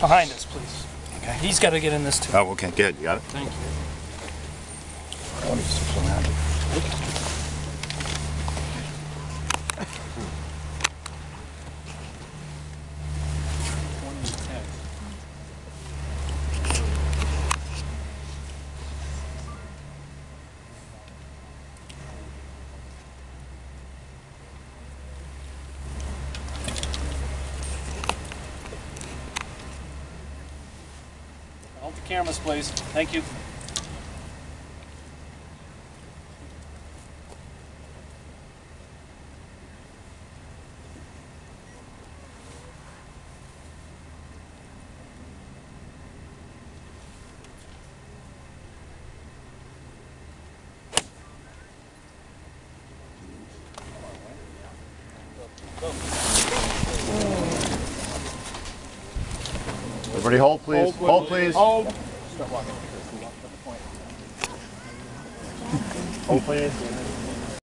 Behind us, please. Okay. He's got to get in this too. Oh, okay, good. You got it? Thank you. Hold the cameras, please. Thank you. Oh. Everybody hold, please. Hold, please. Hold. Hold, please.